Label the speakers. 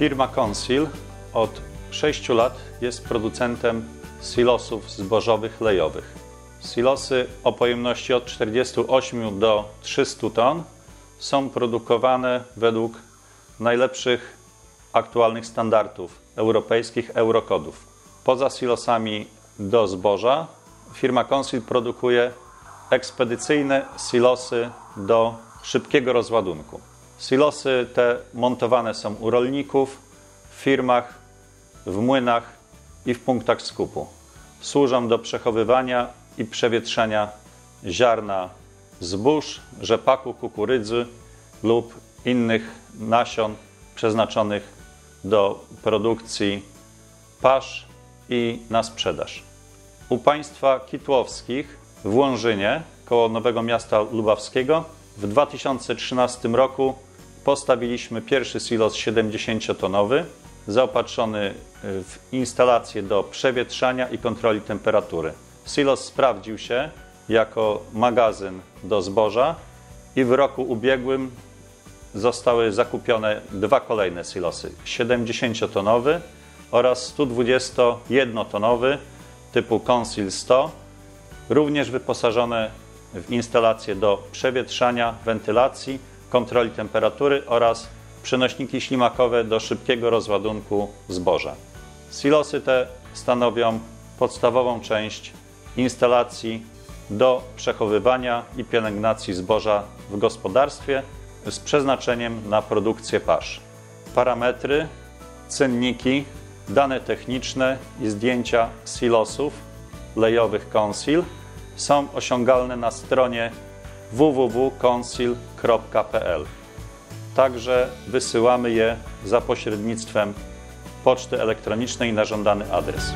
Speaker 1: Firma Consil od 6 lat jest producentem silosów zbożowych lejowych. Silosy o pojemności od 48 do 300 ton są produkowane według najlepszych aktualnych standardów europejskich eurokodów. Poza silosami do zboża firma Consil produkuje ekspedycyjne silosy do szybkiego rozładunku. Silosy te montowane są u rolników, w firmach, w młynach i w punktach skupu. Służą do przechowywania i przewietrzenia ziarna zbóż, rzepaku, kukurydzy lub innych nasion przeznaczonych do produkcji pasz i na sprzedaż. U państwa Kitłowskich w Łążynie, koło Nowego Miasta Lubawskiego, w 2013 roku postawiliśmy pierwszy silos 70-tonowy, zaopatrzony w instalację do przewietrzania i kontroli temperatury. Silos sprawdził się jako magazyn do zboża i w roku ubiegłym zostały zakupione dwa kolejne silosy: 70-tonowy oraz 121-tonowy typu Consil 100, również wyposażone w instalacje do przewietrzania, wentylacji, kontroli temperatury oraz przenośniki ślimakowe do szybkiego rozładunku zboża. Silosy te stanowią podstawową część instalacji do przechowywania i pielęgnacji zboża w gospodarstwie z przeznaczeniem na produkcję pasz. Parametry, cenniki, dane techniczne i zdjęcia silosów lejowych Consil są osiągalne na stronie www.consil.pl. Także wysyłamy je za pośrednictwem poczty elektronicznej na żądany adres.